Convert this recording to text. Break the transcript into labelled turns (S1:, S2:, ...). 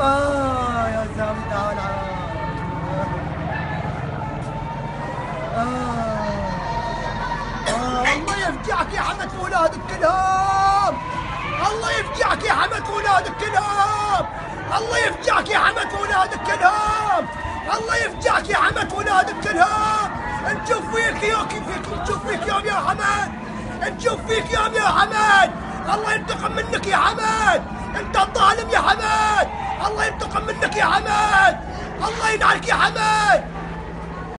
S1: آه يا زلمة آه. آه الله يفجعك يا حمد ولادك كلهم. الله يفجعك يا حمد ولادك كلهم. الله يفجعك يا حمد ولادك كلهم. الله يفجعك يا حمد ولادك كلهم. نشوف فيك يا نشوف فيك يوم يا حمد. نشوف فيك يوم يا حمد. الله ينتقم منك يا حمد. أنت الظالم يا حمد. يا حمد! الله ينعلك يا حمد!